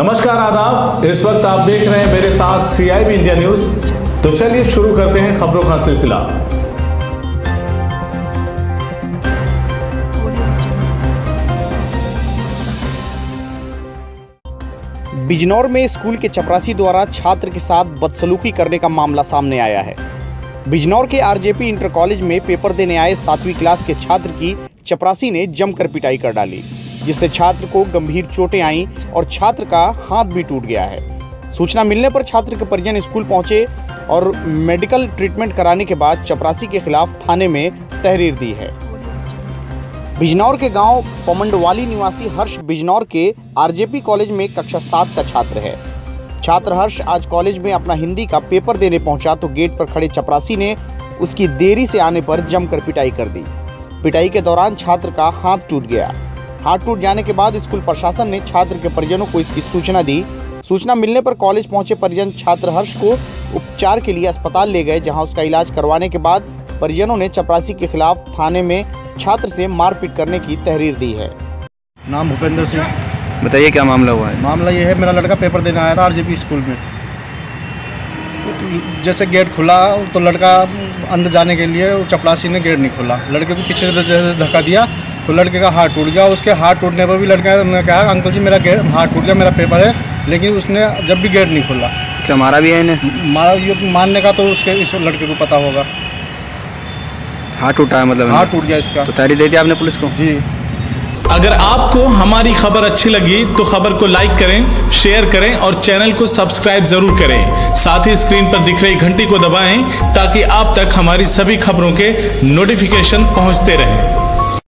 नमस्कार, आदाब। इस वक्त आप देख रहे हैं मेरे साथ सीआईबी इंडिया न्यूज़ तो चलिए शुरू करते हैं खबरों का सिलसिला। बिजनौर में स्कूल के चपरासी द्वारा छात्र के साथ बदसलूकी करने का मामला सामने आया है। बिजनौर के आरजेपी इंटर कॉलेज में पेपर देने आए सातवीं क्लास के छात्र की चपरासी ने जमकर पिटाई कर डाली। जिससे छात्र को गंभीर चोटें आईं और छात्र का हाथ भी टूट गया है। सूचना मिलने पर छात्र के परिजन स्कूल पहुँचे और मेडिकल ट्रीटमेंट कराने के बाद चपरासी के खिलाफ थाने में तहरीर दी है। बिजनौर के गाँव पमंडवाली निवासी हर्ष बिजनौर के आरजेपी कॉलेज में कक्षा सात का छात्र है। छात्र हर्ष आज कॉलेज में अपना हिंदी का पेपर देने पहुँचा तो गेट पर खड़े चपरासी ने उसकी देरी से आने पर जमकर पिटाई कर दी। पिटाई के दौरान छात्र का हाथ टूट गया। हाथ टूट जाने के बाद स्कूल प्रशासन ने छात्र के परिजनों को इसकी सूचना दी। सूचना मिलने पर कॉलेज पहुँचे परिजन छात्र हर्ष को उपचार के लिए अस्पताल ले गए जहाँ उसका इलाज करवाने के बाद परिजनों ने चपरासी के खिलाफ थाने में छात्र से मारपीट करने की तहरीर दी है। नाम भूपेंद्र सिंह। बताइए क्या मामला हुआ है? मामला ये है मेरा लड़का पेपर देने आया था आरजीपी स्कूल में। जैसे गेट खुला तो लड़का अंदर जाने के लिए चपरासी ने गेट नहीं खोला। लड़के को पीछे से धक्का दिया तो लड़के का हाथ टूट गया उसके हाथ टूटने पर भी लड़का ने कहा अंकल जी मेरा गेट हाथ टूट गया मेरा पेपर है। लेकिन उसने जब भी गेट नहीं खोला। क्या मारा भी है इन्हें? मारा ये मानने का तो उसके इस लड़के को पता होगा। हाथ टूटा है मतलब हाथ टूट गया इसका। तो तहरीर दे दी आपने पुलिस को? जी। अगर आपको हमारी खबर अच्छी लगी तो खबर को लाइक करें शेयर करें और चैनल को सब्सक्राइब ज़रूर करें। साथ ही स्क्रीन पर दिख रही घंटी को दबाएँ ताकि आप तक हमारी सभी खबरों के नोटिफिकेशन पहुँचते रहें।